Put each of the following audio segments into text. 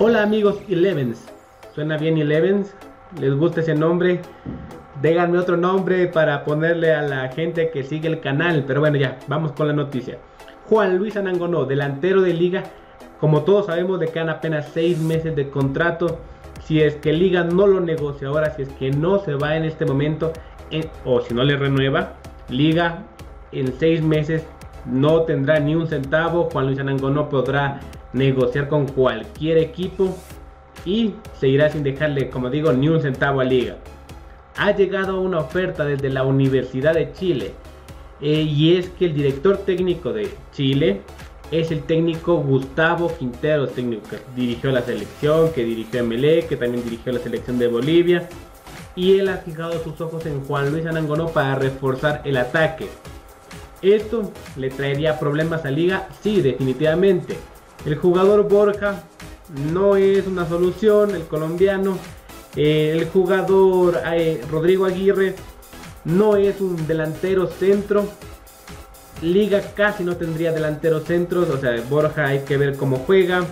Hola amigos Elevens, suena bien Elevens, les gusta ese nombre, déganme otro nombre para ponerle a la gente que sigue el canal, pero bueno ya, vamos con la noticia. Juan Luis Anangonó, delantero de liga, como todos sabemos le quedan apenas 6 meses de contrato, si es que liga no lo negocia ahora, si es que no se va en este momento, o si no le renueva, liga en 6 meses no tendrá ni un centavo, Juan Luis Anangonó podrá negociar con cualquier equipo y seguirá sin dejarle, como digo, ni un centavo a Liga. Ha llegado una oferta desde la Universidad de Chile eh, y es que el director técnico de Chile es el técnico Gustavo Quintero, técnico que dirigió la selección, que dirigió MLE, que también dirigió la selección de Bolivia. Y él ha fijado sus ojos en Juan Luis Anangonó para reforzar el ataque. ¿Esto le traería problemas a Liga? Sí, definitivamente. El jugador Borja no es una solución, el colombiano. Eh, el jugador eh, Rodrigo Aguirre no es un delantero centro. Liga casi no tendría delanteros centros, o sea, Borja hay que ver cómo juega.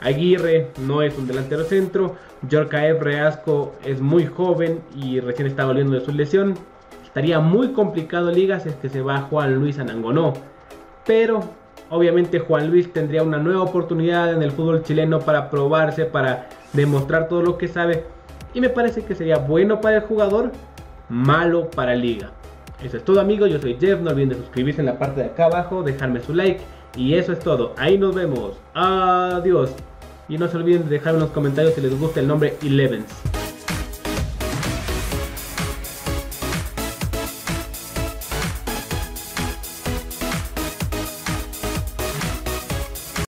Aguirre no es un delantero centro. Yorkaev Reasco es muy joven y recién está volviendo de su lesión. Estaría muy complicado Liga si es que se va Juan Luis Anangonó. Pero obviamente Juan Luis tendría una nueva oportunidad en el fútbol chileno para probarse, para demostrar todo lo que sabe. Y me parece que sería bueno para el jugador, malo para Liga. Eso es todo amigos, yo soy Jeff, no olviden de suscribirse en la parte de acá abajo, dejarme su like y eso es todo. Ahí nos vemos. Adiós. Y no se olviden de dejarme en los comentarios si les gusta el nombre Elevens.